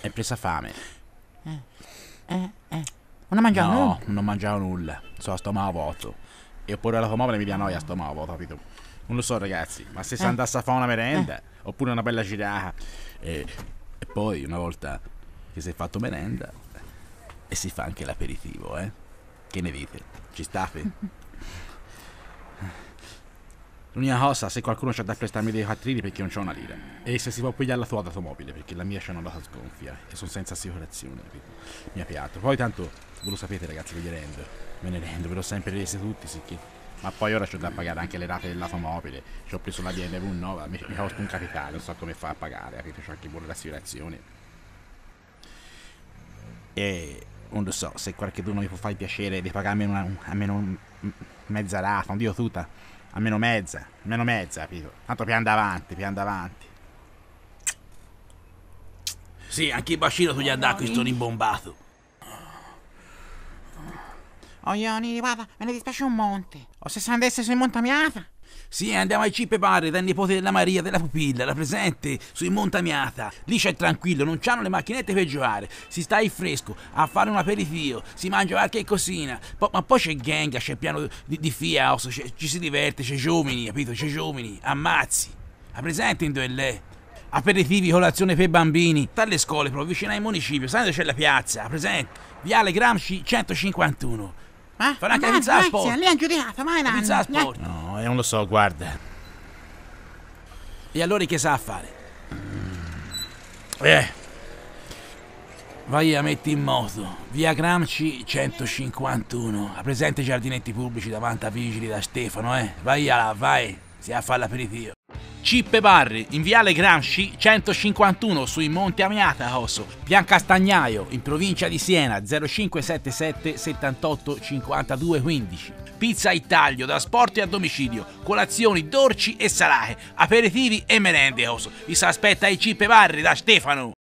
È presa fame. Eh, eh. Non mangiavo no, nulla. non mangiavo nulla. So, a stomaco vuoto. E oppure l'automobile mi dia noia a stomaco vuoto, capito? Non lo so, ragazzi, ma se si Eh. andasse a fare una merenda, oppure una bella girata. E, e poi, una volta che si è fatto merenda, e si fa anche l'aperitivo, eh? Che ne dite? Ci state? L'unica cosa, se qualcuno c'ha da prestarmi dei quattrini perché non c'ho una lira. E se si può pigliare la tua automobile, perché la mia c'è una data sgonfia e sono senza assicurazione, capito? Mi ha piatto. Poi tanto, voi lo sapete ragazzi, ve li rendo. Me ne rendo, ve l'ho sempre resi tutti, sicché. Ma poi ora c'ho da pagare anche le rate dell'automobile. Ci ho preso la BMW nuova, mi, mi costa un capitale, non so come fa a pagare, capito? C'ho anche pure l'assicurazione. E non lo so, se qualcuno mi può fare il piacere di pagarmi almeno mezza rata, non dico tutta, almeno mezza, almeno mezza, capito? Tanto più avanti, più avanti. Sì, anche il bacino tu gli andà qui sto rimbombato. Oh, Ioni, guarda, me ne dispiace un monte. O se si andasse in Montamiata. Sì, andiamo ai Cippe Pare, dal nipote della Maria, della pupilla, la presente, su in Montamiata. Lì c'è tranquillo, non c'hanno le macchinette per giocare. Si sta in fresco, a fare un aperitivo, si mangia qualche cosina. Po- ma poi c'è gang, c'è il piano di, di c'è- ci si diverte, c'è giovani, capito? C'è giovani, ammazzi. La presente in dove lei? Aperitivi, colazione per bambini, dalle scuole proprio vicino al municipio, sai dove c'è la piazza? Presente? Viale Gramsci 151. Eh? Farà anche Vai, pizza a vai, sport. sì, lì hanno giudicato, vai, Nanni. Pizza e non lo so, guarda. E allora che sa fare? Eh. Vai a metti in moto. Via Gramsci 151. A presente i giardinetti pubblici davanti a vigili da Stefano, eh. Vai là, vai. Si a fare l'aperitivo. Cippe Barri, in viale Gramsci 151 sui Monti Amiata, Osso, Pian in provincia di Siena 0577 78 52 15. Pizza Itaglio, trasporti a domicilio, colazioni, dolci e salate, aperitivi e merende, oso. Vi si aspetta ai Cippe Barri da Stefano.